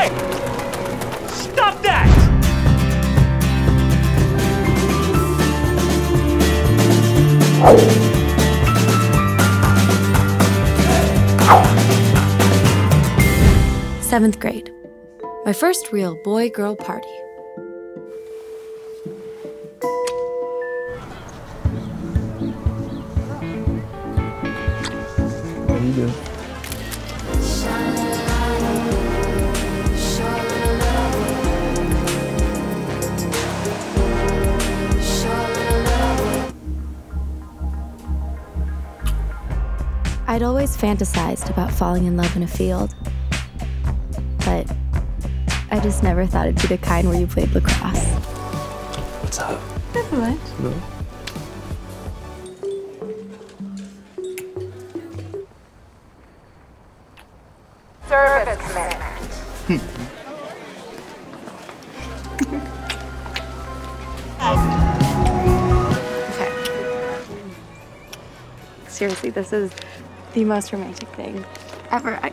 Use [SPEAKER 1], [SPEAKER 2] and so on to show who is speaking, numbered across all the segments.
[SPEAKER 1] Hey! Stop that!
[SPEAKER 2] Seventh grade. My first real boy girl party.
[SPEAKER 3] What do you do?
[SPEAKER 2] I'd always fantasized about falling in love in a field. But I just never thought it'd be the kind where you played lacrosse.
[SPEAKER 3] What's up?
[SPEAKER 2] What?
[SPEAKER 3] No.
[SPEAKER 4] Service commitment.
[SPEAKER 2] Okay. Seriously, this is the most romantic thing ever. I...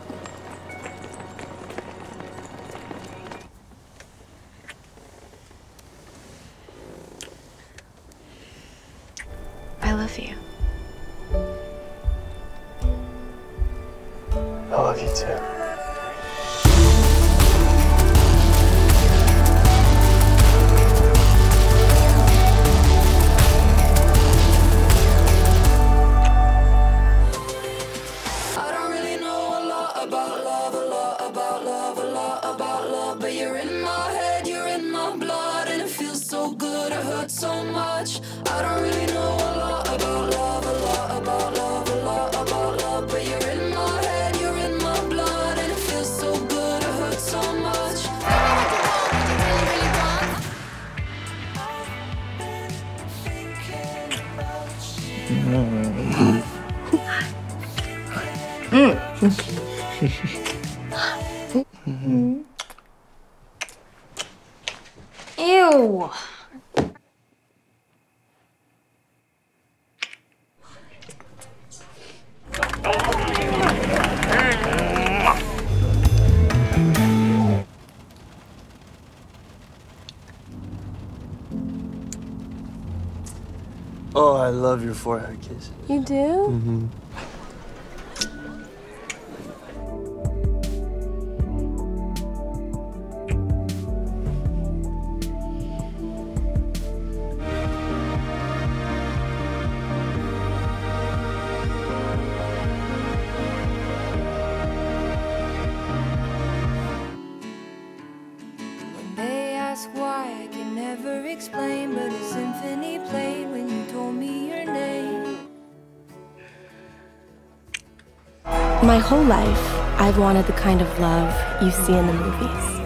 [SPEAKER 2] I love you.
[SPEAKER 3] I love you too.
[SPEAKER 5] So good, it hurts so much. I don't really know a lot about love, a lot about love, a lot about love. But you're in my head, you're in my blood, and it feels so good, it hurts so much.
[SPEAKER 2] Ew.
[SPEAKER 3] Oh, I love your forehead kiss.
[SPEAKER 2] You do?
[SPEAKER 3] Mm-hmm.
[SPEAKER 5] Ask why, I can never explain, but a symphony played when you told me your name.
[SPEAKER 2] My whole life, I've wanted the kind of love you see in the movies.